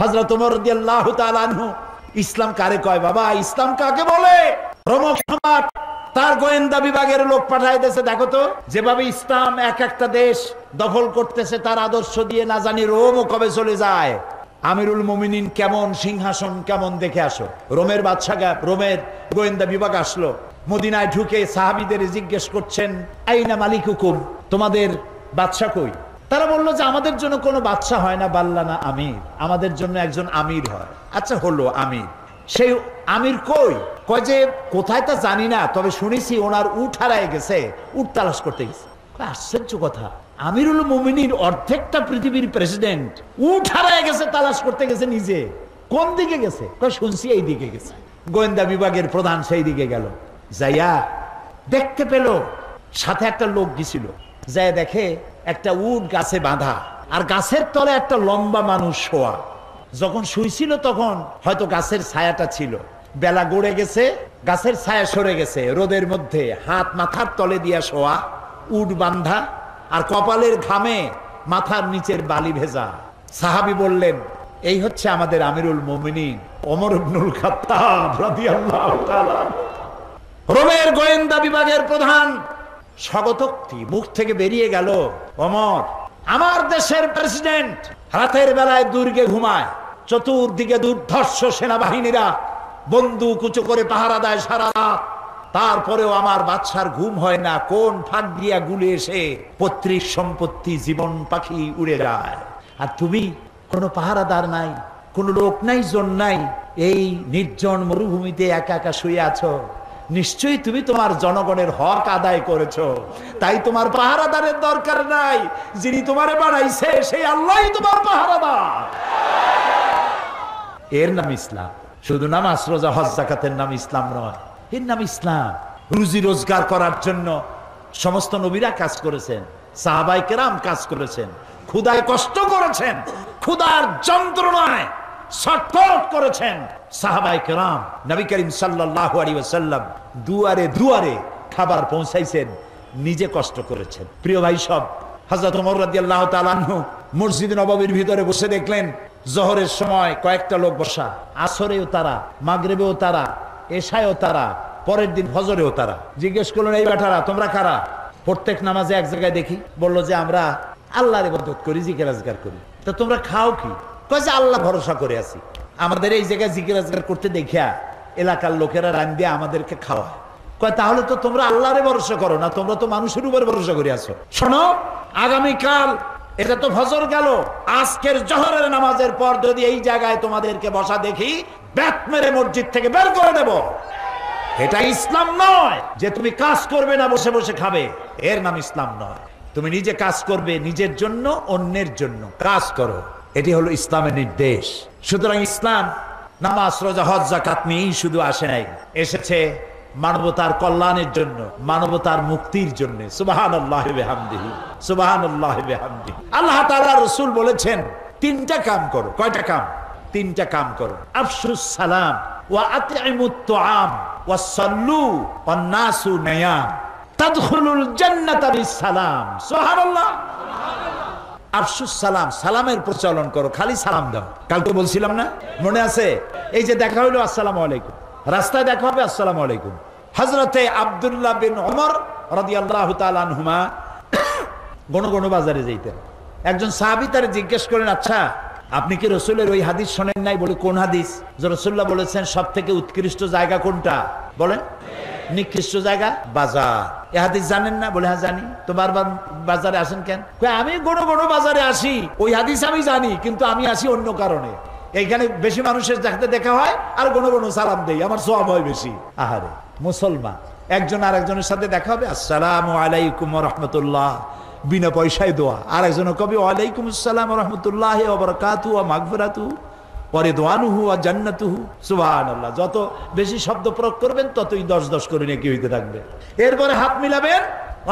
হজরত রাদিয়াল্লাহু ইসলাম কারে কয়, বাবা, ইসলাম কাকে বলে? রোমক সম্রাট তার গোয়েন্দা বিভাগের লোক পাঠায় দেশে দেখো তো, যেভাবে ইসলাম এক একটা দেশ দখল করতেছে, তার আদর্শ দিয়ে না জানি রোমও কবে চলে যায়। আমিরুল মুমিনিন কেমন, সিংহাসন কেমন, দেখে আসো। রোমের বাদশাহ রোমের গোয়েন্দা বিভাগ আসলো, মদিনায় ঢুকে সাহাবিদের জিজ্ঞেস করছেন, আইনা মালিক হুকুম তোমাদের বাদশা কই? তারা বলল যে আমাদের জন্য কোনো বাদশা হয় না, বাল্লা না আমির। আমাদের জন্য একজন আমির হয়। আচ্ছা হলো আমির। সেই আমির কই? কয় যে, কোথায় তা জানি না, তবে শুনেছি ওনার উঠ হারায় গেছে উঠ তালাশ করতে গেছে। আশ্চর্য কথা। আমিরুল মুমিনীর অর্ধেকটা পৃথিবীর প্রেসিডেন্ট উঠ হারায় গেছে, তালাশ করতে গেছে নিজে। কোন দিকে গেছে? শুনছি এই দিকে গেছে। গোয়েন্দা বিভাগের প্রধান সেই দিকে গেল। যাইয়া দেখতে পেল, সাথে একটা লোক গেছিল। যাই দেখে একটা উট গাছে বাঁধা। আর গাছের তলে একটা লম্বা মানুষ শোয়া। যখন শুইছিল তখন হয়তো গাছের ছায়াটা ছিল। বেলা গড়ে গেছে, গাছের ছায়া সরে গেছে। রোদের মধ্যে হাত মাথার তলে দিয়া শোয়া, উট বান্ধা আর কপালের ঘামে মাথার নিচের বালি ভেজা। সাহাবি বললেন, এই হচ্ছে আমাদের আমিরুল মোমিনিন অমর তাআলা। রোমের গোয়েন্দা বিভাগের প্রধান স্বগতোক্তি, মুখ থেকে বেরিয়ে গেল অমর। আমার দেশের প্রেসিডেন্ট রাতের বেলায় দুর্গে ঘুমায়, চতুর্দিকে দুর্ধর্ষ সেনাবাহিনীরা বন্দুক উঁচু করে পাহারা দেয় সারা রাত। তারপরেও আমার বাচ্চার ঘুম হয় না, কোন ফাঁক দিয়া গুলে এসে পৈতৃক সম্পত্তি, জীবন পাখি উড়ে যায়। আর তুমি কোনো পাহারাদার নাই, কোনো লোক নাই, জন নাই, এই নির্জন মরুভূমিতে একা একা শুয়ে আছো। নিশ্চয়ই তুমি তোমার জনগণের হক আদায় করেছ। তাই তোমার পাহারাদারের দরকার নাই। যিনি তোমারে বানাইছে, সেই আল্লাহই তোমার পাহারাদার। এর নাম ইসলাম। শুধু নামাজ, রোজা, হজ জাকাতের নাম ইসলাম নয়। এর নাম ইসলাম। রুজি রোজগার করার জন্য সমস্ত নবীরা কাজ করেছেন সাহাবাই কেরাম কাজ করেছেন, ক্ষুদায় কষ্ট করেছেন, ক্ষুদার যন্ত্রণায় ছটফট করেছেন সাহাবাই কেরাম। নবী করিম আলাইহি ওয়াসাল্লাম দুয়ারে দুয়ারে খাবার পৌঁছাইছেন, নিজে কষ্ট করেছেন। প্রিয় ভাই সব রাদিয়াল্লাহু মসজিদ নববীর ভিতরে বসে দেখলেন, জহরের সময় কয়েকটা লোক বসা, আসরেও তারা, মাগরেবেও তারা, এশায়ও তারা, পরের দিন ফজরেও তারা। জিজ্ঞেস করলেন, এই বেটারা, তোমরা কারা? প্রত্যেক নামাজে এক জায়গায় দেখি, বলল যে, আমরা আল্লাহর ইবাদত করি আজগার করি। তো তোমরা খাও কি? কয় যে, আল্লাহ ভরসা করে আছি। আমাদের এই জায়গায় আজগার করতে দেখিয়া এলাকার লোকেরা রান দিয়ে আমাদেরকে খাওয়ায়। কয়, তাহলে তো তোমরা আল্লাহরে ভরসা করো না, তোমরা তো মানুষের উপর ভরসা করে আছো। শোনো, আগামীকাল এটা তো ফজর গেল। আজকের জহরের নামাজের পর যদি এই জায়গায় তোমাদেরকে বসা দেখি ব্যাট মেরে মসজিদ থেকে বের করে দেব। এটা ইসলাম নয় যে তুমি কাজ করবে না, বসে বসে খাবে। এর নাম ইসলাম নয়। তুমি নিজে কাজ করবে নিজের জন্য, অন্যের জন্য। কাজ করো। এটি হলো ইসলামের নির্দেশ। সুতরাং ইসলাম, নামাজ, রোজা, হজ জাকাত নিয়েই শুধু আসে নাই। এসেছে মানবতার কল্যাণের জন্য, মানবতার মুক্তির জন্য। আল্লাহ তাআলা রসুল বলেছেন, তিনটা কাম করো। কয়টা কাম? তিনটা কাম করো। আফসুস সালাম ওয়া আতিমুত তুআম ওয়া সাল্লু ওয়ান নাসু নিয়াম। তাদখুলুল জান্নাতা বিসালাম আফসুস, সালাম। সালামের প্রচলন করো, খালি সালাম দাও। কালকে বলছিলাম না? মনে আছে? এই যে দেখা হইল, আসসালামু আলাইকুম। রাস্তায় দেখা হবে, আসসালামু আলাইকুম। হজরতে আবদুল্লাহ বিন ওমর রাদিয়াল্লাহু তাআলা আনহুমা গণ গণ বাজারে যাইতেন। একজন সাহাবী তারে জিজ্ঞেস করেন আচ্ছা আপনি কি রসুলের ওই হাদিস শোনেন নাই? বলে, কোন হাদিস? রসুল্লাহ বলেছেন সব থেকে উৎকৃষ্ট জায়গা কোনটা? বলেন। নিকৃষ্ট জায়গা? বাজার। এ জানেন না? বলে হ্যাঁ জানি। তো বারবার বাজারে আসেন কেন? আমি গণ গণ বাজারে আসি। ওই হাদিস আমি জানি, কিন্তু আমি আসি অন্য কারণে। এইখানে বেশি মানুষের দেখতে দেখা হয়, আর গণ গণ সালাম দেই। আমার সব হয় বেশি। আহারে, মুসলমান। একজন আর একজনের সাথে দেখা হবে, আসসালামু আলাইকুম রহমতুল্লাহ। বিনা পয়সায় দোয়া। আর একজন কবি, ওয়ালাইকুম আসসালাম রহমতুল্লাহ মাগফিরাতু। পরে দোয়ানুহু আর জান্নাতুহু সুবাহান আল্লাহ যত বেশি শব্দ প্রয়োগ করবেন, ততই দশ দশ করে নাকি হইতে থাকবে। এরপরে হাত মিলাবেন,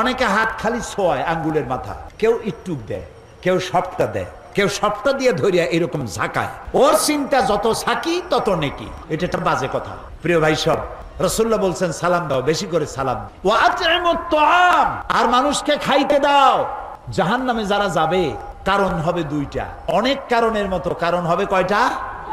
অনেকে হাত খালি ছোয়ায় আঙ্গুলের মাথা। কেউ ইটুক দেয়, কেউ সবটা দেয়, কেউ সবটা দিয়ে ধরিয়া এরকম ঝাঁকায়। ওর চিন্তা যত সাকি তত নেকি। এটা একটা বাজে কথা। প্রিয় ভাই সব রসুল্লাহ বলছেন, সালাম দাও, বেশি করে সালাম আর মানুষকে খাইতে দাও। জাহান নামে যারা যাবে, কারণ হবে দুইটা। অনেক কারণের মতো। কারণ হবে কয়টা?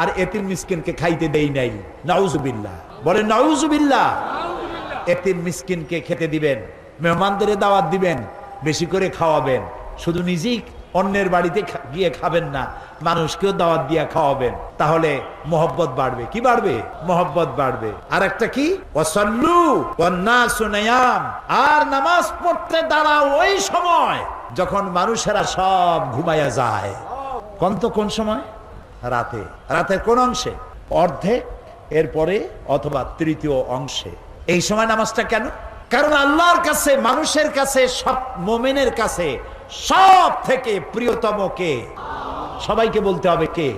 আর এতিম মিসকিনকে খাইতে দেই নাই। নাউজুবিল্লাহ। বলে নাউজুবিল্লাহ। এতিম মিসকিনকে খেতে দিবেন মেহমানদের দাওয়াত দিবেন বেশি করে খাওয়াবেন। শুধু নিজেই অন্যের বাড়িতে গিয়ে খাবেন না মানুষকেও দাওয়াত দিয়ে খাওয়াবেন। তাহলে মোহব্বত বাড়বে। কি বাড়বে? মোহব্বত বাড়বে। আর একটা কি? ওয়াসাল্লু ওয়ান্নাসু নিয়াম। আর নামাজ পড়তে দাঁড়াও ওই সময় যখন মানুষেরা সব ঘুমাইয়া যায়। কোন তো কোন সময়? রাতে। রাতের কোন অংশে? অর্ধেক, এরপরে অথবা তৃতীয় অংশে। এই সময় নামাজটা কেন? কারণ আল্লাহর কাছে, মানুষের কাছে, সব মোমেনের কাছে সব থেকে প্রিয়তম কে? সবাইকে বলতে হবে কে?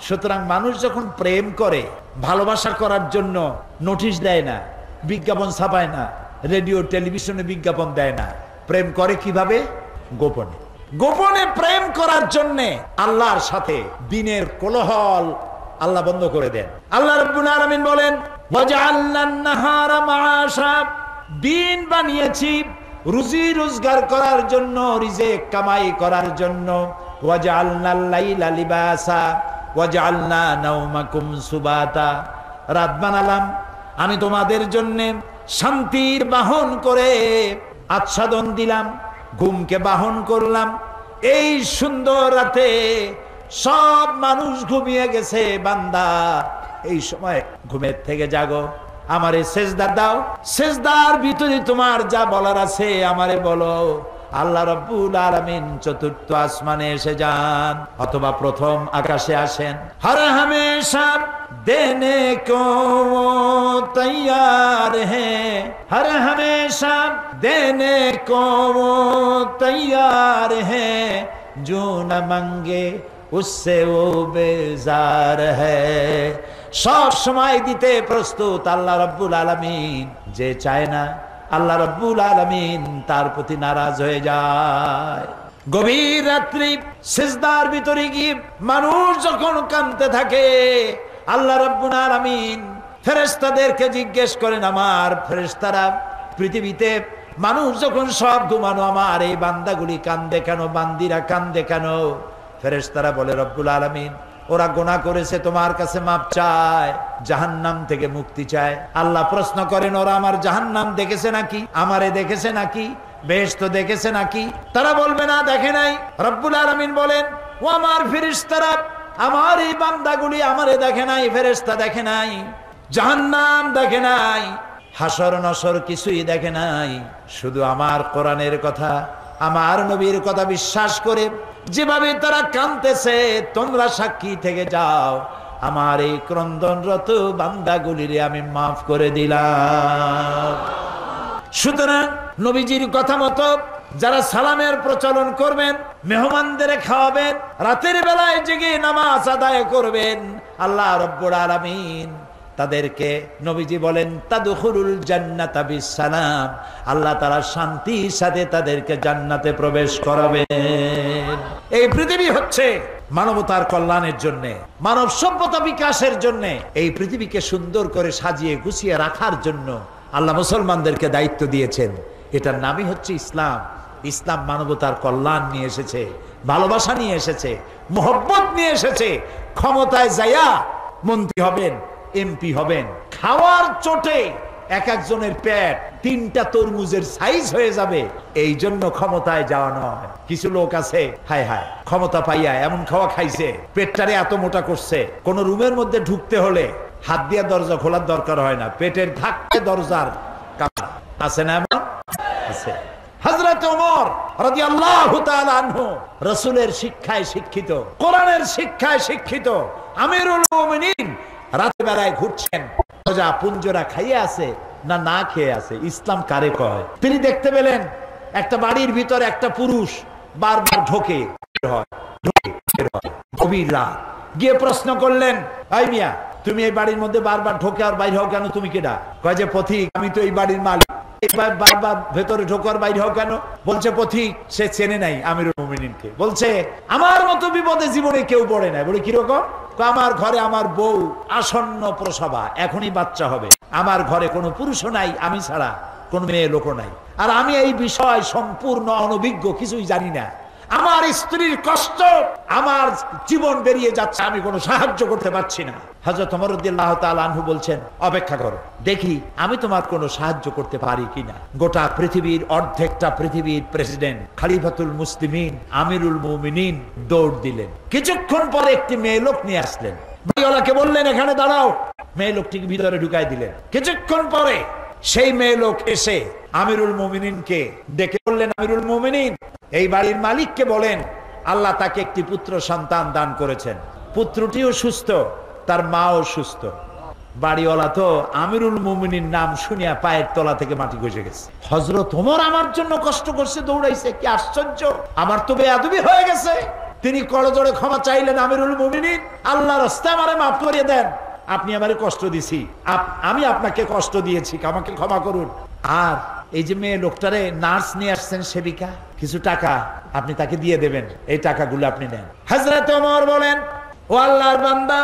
সুতরাং মানুষ যখন প্রেম করে, ভালোবাসা করার জন্য নোটিশ দেয় না, বিজ্ঞাপন ছাপায় না, রেডিও, টেলিভিশনে বিজ্ঞাপন দেয় না, প্রেম করে কীভাবে? গোপনে। গোপনে প্রেম করার জন্য আল্লাহর সাথে দিনের কোলহল আল্লাহ বন্ধ করে দেন। আল্লাহ আলামিন বলেন দিন বানিয়েছি রুজি রোজগার করার জন্য, রিজেক কামাই করার জন্য। রাত বানালাম, আমি তোমাদের জন্য শান্তির বাহন করে আচ্ছাদন দিলাম। ঘুমকে বাহন করলাম। এই সুন্দর রাতে সব মানুষ ঘুমিয়ে গেছে, বান্দা। এই সময় ঘুমের থেকে জাগো, আমারে সেজদার দাও। সেজদার ভিতরে তোমার যা বলার আছে আমারে বলো। আল্লাহ রব্বুল আলামিন চতুর্থ আসমানে এসে যান, অথবা প্রথম আকাশে আসেন। হরে হামেশা দেনে কো वो तैयार है हर हमेशा देने को वो तैयार है जो न मंगे उससे वो बेजार है সব সময় দিতে প্রস্তুত আল্লাহ রব্বুল আলামিন যে চায় না আল্লাহ রব্বুল আলামিন তার প্রতি নারাজ হয়ে যায় গভীর রাত্রি সিজদার ভিতরে গিয়ে মানুষ যখন কাঁদতে থাকে আল্লাহ রব্বুল আলামিন ফেরেশতাদেরকে জিজ্ঞেস করেন, আমার ফেরেশতারা পৃথিবীতে মানুষ যখন সব ঘুমানো, আমার এই বান্দাগুলি কেন? বান্দিরা কান্দে কেন? ফেরেশতারা বলে, রব্বুল আলামিন, ওরা গোনা করেছে, তোমার কাছে মাপ চায়, জাহান্নাম থেকে মুক্তি চায়। আল্লাহ প্রশ্ন করেন, ওরা আমার জাহান্নাম দেখেছে নাকি? আমারে দেখেছে নাকি? বেশ তো দেখেছে নাকি? তারা বলবে, না, দেখে নাই। রব্বুল আলামিন বলেন, ও আমার ফেরেশতারা আমার এই বান্দাগুলি আমারে দেখে নাই, ফেরেশতা দেখে নাই, জাহান্নাম দেখে নাই, হাসর নসর কিছুই দেখে নাই। শুধু আমার কোরআনের কথা, আমার নবীর কথা বিশ্বাস করে যেভাবে তারা কানতেছে তোমরা সাক্ষী থেকে যাও। আমার এই ক্রন্দনরত বান্দাগুলিরে আমি মাফ করে দিলাম। সুতরাং নবীজির কথা মতো যারা সালামের প্রচলন করবেন, মেহমানদের খাওয়াবেন, রাতের বেলায় জেগে নামাজ আদায় করবেন, আল্লাহ রব্বুল আলামিন তাদেরকে নবীজি বলেন তাদুখুরুল জান্নাতা বিসালাম আল্লাহ তারা শান্তির সাথে তাদেরকে জান্নাতে প্রবেশ করাবেন। এই পৃথিবী হচ্ছে মানবতার কল্যাণের জন্য, মানব সভ্যতা বিকাশের জন্য, এই পৃথিবীকে সুন্দর করে সাজিয়ে গুছিয়ে রাখার জন্য আল্লাহ মুসলমানদেরকে দায়িত্ব দিয়েছেন। এটার নামই হচ্ছে ইসলাম। ইসলাম মানবতার কল্যাণ নিয়ে এসেছে, ভালোবাসা নিয়ে এসেছে, মোহব্বত নিয়ে এসেছে। ক্ষমতায় যাইয়া মন্ত্রী হবেন, এমপি হবেন। খাওয়ার চোটে এক একজনের পেট তিনটা তরমুজের সাইজ হয়ে যাবে। এই জন্য ক্ষমতায় যাওয়া নয়। কিছু লোক আছে, হায় হায়, ক্ষমতা পাইয়া এমন খাওয়া খাইছে, পেটটারে এত মোটা করছে। কোন রুমের মধ্যে ঢুকতে হলে হাত দিয়া দরজা খোলার দরকার হয় না, পেটের ধাক্কে দরজার কামড়। আছে না এমন? আনহু শিক্ষায় শিক্ষিত, কোরআনের শিক্ষায় শিক্ষিত, আমিরুল রাতে বেলায় ঘুরছেন। পুঞ্জরা খাইয়ে আছে না না খেয়ে আছে? ইসলাম কারে কয়? তিনি দেখতে পেলেন একটা বাড়ির ভিতরে একটা পুরুষ বারবার ঢোকে গিয়ে প্রশ্ন করলেন মিয়া, তুমি এই বাড়ির মধ্যে বারবার ঢোকে আর বাইরে হও কেন? তুমি কেডা? কয় যে, পথিক, আমি তো এই বাড়ির মালিক। বারবার ভেতরে বাইরে হোক কেন? বলছে, পথিক, সে চেনে নাই আমির মোমিনকে বলছে, আমার মতো বিপদে জীবনে কেউ পড়ে নাই। বলে কীরকম আমার ঘরে আমার বউ আসন্ন প্রসবা, এখনই বাচ্চা হবে। আমার ঘরে কোনো পুরুষও নাই, আমি ছাড়া কোন মেয়ে লোকও নাই। আর আমি এই বিষয় সম্পূর্ণ অনভিজ্ঞ, কিছুই জানি না। আমার স্ত্রীর কষ্ট, আমার জীবন বেরিয়ে যাচ্ছে, আমি কোনো সাহায্য করতে পারছি না। হজরত অমরুদ্দিল্লাহ আনহু বলছেন, অপেক্ষা করো, দেখি আমি তোমার কোনো সাহায্য করতে পারি কিনা। গোটা পৃথিবীর, অর্ধেকটা পৃথিবীর প্রেসিডেন্ট খালিফাতুল মুসলিমিন, আমিরুল মুমিনিন দৌড় দিলেন। কিছুক্ষণ পরে একটি মেয়ে লোক নিয়ে আসলেন। বাড়িওয়ালাকে বললেন, এখানে দাঁড়াও। মেয়ে লোকটিকে ভিতরে ঢুকাই দিলেন। কিছুক্ষণ পরে সেই মেয়ে লোক এসে আমিরুল মুমিনিনকে ডেকে বললেন, আমিরুল মুমিনিন এই বাড়ির মালিককে বলেন, আল্লাহ তাকে একটি পুত্র সন্তান দান করেছেন। পুত্রটিও সুস্থ, তার মাও সুস্থ। বাড়িওয়ালা তো আমিরুল মুমিনীর নাম শুনিয়া পায়ের তলা থেকে মাটি গজে গেছে। হজরত ওমর আমার জন্য কষ্ট করছে, দৌড়াইছে, কি আশ্চর্য! আমার তো বেয়াদবি হয়ে গেছে। তিনি করজোড়ে ক্ষমা চাইলেন আমিরুল মুমিনীন। আল্লাহ রাস্তা আমারে মাফ করে দেন। আপনি আমারে কষ্ট দিছি। আমি আপনাকে কষ্ট দিয়েছি, আমাকে ক্ষমা করুন। আর এই যে মেয়ে লোকটারে নার্স নিয়ে আসছেন সেবিকা, কিছু টাকা আপনি তাকে দিয়ে দেবেন, এই টাকাগুলো আপনি নেন। হাজরত ওমর বলেন, ও আল্লাহর বান্দা,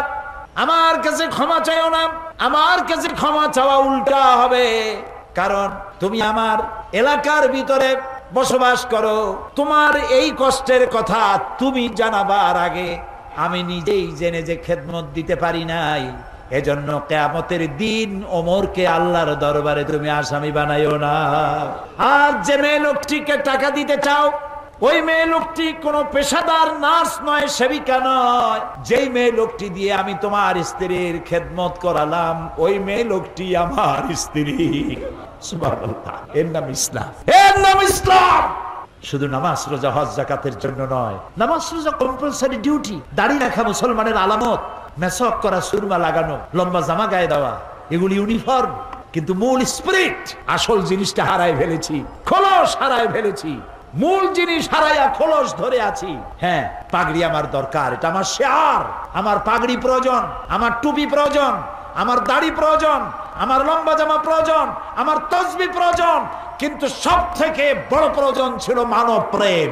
আমার কাছে ক্ষমা চাইও না, আমার কাছে ক্ষমা চাওয়া উল্টা হবে। কারণ তুমি আমার এলাকার ভিতরে বসবাস করো, তোমার এই কষ্টের কথা তুমি জানাবার আগে আমি নিজেই জেনে যে খেদমত দিতে পারি নাই। এজন্য কেয়ামতের দিন ওমরকে আল্লাহর দরবারে তুমি আসামি বানাইও না। আর যে মেয়ে লোকটিকে টাকা দিতে চাও, ওই মেয়ে লোকটি কোন পেশাদার নার্স নয়, সেবিকা নয়। যেই মেয়ে লোকটি দিয়ে আমি তোমার স্ত্রীর খেদমত করালাম, ওই মেয়ে লোকটি আমার স্ত্রী। এর নাম ইসলাম। এর নাম ইসলাম! শুধু নামাজ, রোজা, হজ, জাকাতের জন্য নয়, নামাজ, রোজা কম্পালসারি ডিউটি দাড়ি রাখা মুসলমানের আলামত। মেসক করা সুরমা লাগানো, লম্বা জামা গায়ে দেওয়া, এগুলি ইউনিফর্ম কিন্তু মূল স্পিরিট আসল জিনিসটা হারাই ফেলেছি, খোলস হারাই ফেলেছি, মূল জিনিস হারাইয়া খোলস ধরে আছি। হ্যাঁ পাগড়ি আমার দরকার, এটা আমার শেয়ার, আমার পাগড়ি প্রয়োজন, আমার টুপি প্রয়োজন, আমার দাড়ি প্রয়োজন, আমার লম্বা জামা প্রয়োজন, আমার তসবি প্রয়োজন, কিন্তু সব থেকে বড় প্রয়োজন ছিল মানব প্রেম।